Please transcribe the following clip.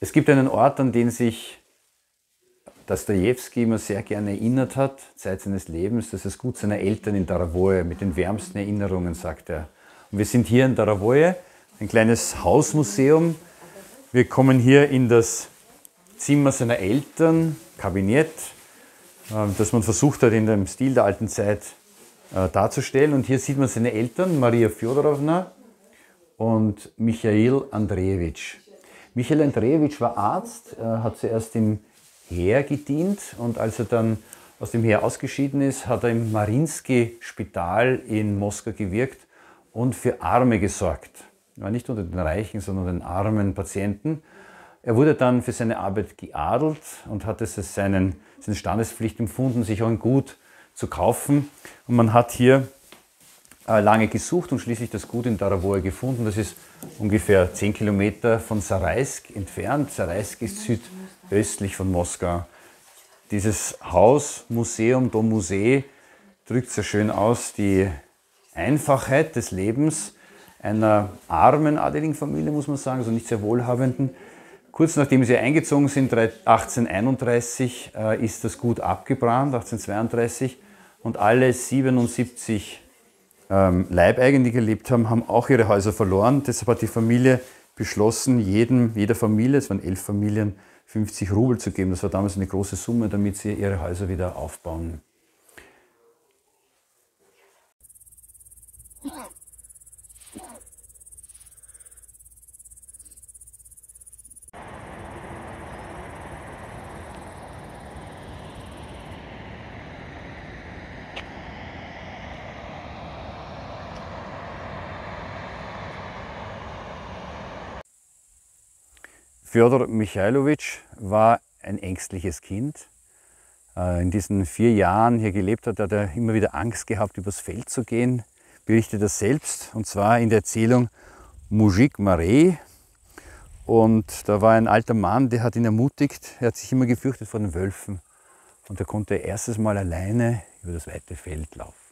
Es gibt einen Ort, an den sich Dostoevsky immer sehr gerne erinnert hat, Zeit seines Lebens. Das ist das Gut seiner Eltern in Daravoje, mit den wärmsten Erinnerungen, sagt er. Und wir sind hier in Daravoje, ein kleines Hausmuseum. Wir kommen hier in das Zimmer seiner Eltern, Kabinett, ähm, das man versucht hat, in dem Stil der alten Zeit äh, darzustellen. Und hier sieht man seine Eltern, Maria Fjodorowna und Michail Andrejewitsch. Michail Andrejewitsch war Arzt, hat zuerst im Heer gedient und als er dann aus dem Heer ausgeschieden ist, hat er im Marinsky-Spital in Moskau gewirkt und für Arme gesorgt. Er war nicht unter den Reichen, sondern den armen Patienten. Er wurde dann für seine Arbeit geadelt und hat es als seinen, seine Standespflicht empfunden, sich auch ein Gut zu kaufen. Und man hat hier lange gesucht und schließlich das Gut in Daravoje gefunden. Das ist ungefähr 10 Kilometer von Saraisk entfernt. Saraisk ist südöstlich von Moskau. Dieses Haus, Museum, Dom Musee, drückt sehr schön aus die Einfachheit des Lebens einer armen adeligen Familie, muss man sagen, also nicht sehr wohlhabenden. Kurz nachdem sie eingezogen sind, 1831, äh, ist das Gut abgebrannt, 1832, und alle 77 ähm, Leibeigenen, die gelebt haben, haben auch ihre Häuser verloren. Deshalb hat die Familie beschlossen, jedem, jeder Familie, es waren elf Familien, 50 Rubel zu geben. Das war damals eine große Summe, damit sie ihre Häuser wieder aufbauen. Fjodor Michailowitsch war ein ängstliches Kind. Äh, in diesen vier Jahren hier gelebt hat, hat er immer wieder Angst gehabt, übers Feld zu gehen, berichtet er selbst, und zwar in der Erzählung Mujik Mare. Und da war ein alter Mann, der hat ihn ermutigt, er hat sich immer gefürchtet vor den Wölfen und er konnte erstes Mal alleine über das weite Feld laufen.